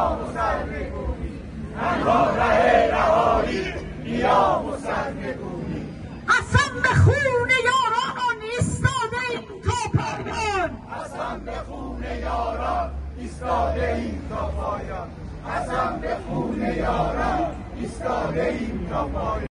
و سر بکنی من با ره رهایی قیام و سر قسم به خون یاران ایستاده ایم تا پایان قسم به خون یاران ایستاده ایم تا پایان قسم به خون یاران ایستاده ایم تا پایان.